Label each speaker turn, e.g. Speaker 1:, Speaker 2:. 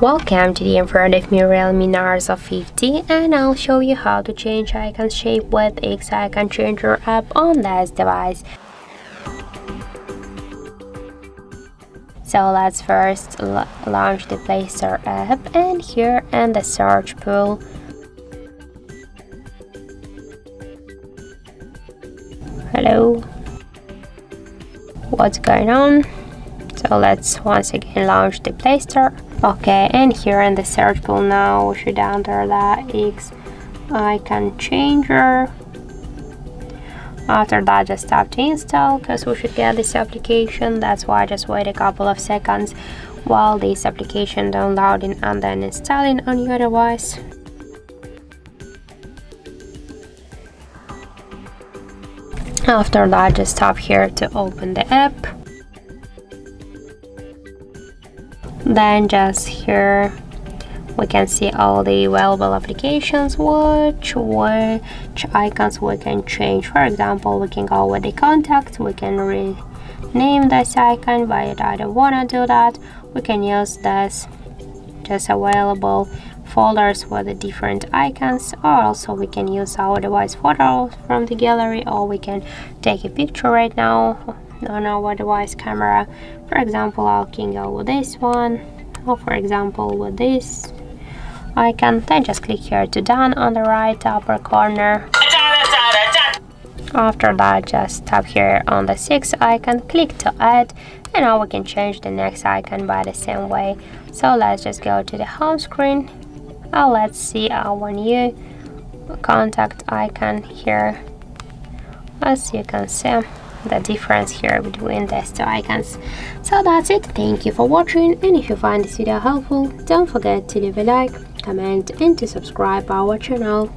Speaker 1: Welcome to the in front of me Realme Narzo 50 and I'll show you how to change icon shape with X Icon Changer app on this device. So let's first launch the Play Store app and here in the search pool Hello What's going on? So let's once again launch the Play Store. Okay and here in the search pool now we should enter the X icon changer. After that just tap to install because we should get this application. That's why I just wait a couple of seconds while this application downloading and then installing on your device. After that just tap here to open the app then just here we can see all the available applications which which icons we can change. For example we can go with the contacts we can rename this icon but I don't want to do that. We can use this just available folders with the different icons or also we can use our device photos from the gallery or we can take a picture right now on our device camera. For example I can go with this one. Or for example with this. Icon then just click here to done on the right upper corner. After that just tap here on the six icon click to add and now we can change the next icon by the same way. So let's just go to the home screen. And let's see uh, our new contact icon here. As you can see the difference here between these two icons. So that's it, thank you for watching and if you find this video helpful, don't forget to leave a like, comment and to subscribe our channel.